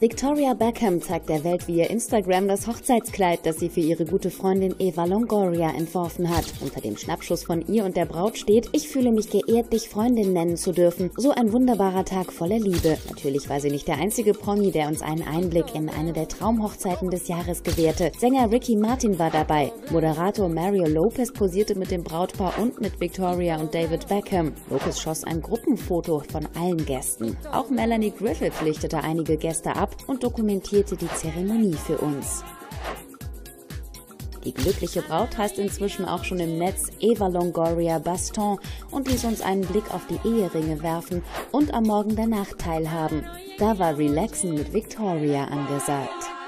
Victoria Beckham zeigt der Welt via Instagram das Hochzeitskleid, das sie für ihre gute Freundin Eva Longoria entworfen hat. Unter dem Schnappschuss von ihr und der Braut steht, ich fühle mich geehrt, dich Freundin nennen zu dürfen. So ein wunderbarer Tag voller Liebe. Natürlich war sie nicht der einzige Promi, der uns einen Einblick in eine der Traumhochzeiten des Jahres gewährte. Sänger Ricky Martin war dabei. Moderator Mario Lopez posierte mit dem Brautpaar und mit Victoria und David Beckham. Lopez schoss ein Gruppenfoto von allen Gästen. Auch Melanie Griffith lichtete einige Gäste ab und dokumentierte die Zeremonie für uns. Die glückliche Braut heißt inzwischen auch schon im Netz Eva Longoria Baston und ließ uns einen Blick auf die Eheringe werfen und am Morgen danach teilhaben. Da war Relaxen mit Victoria angesagt.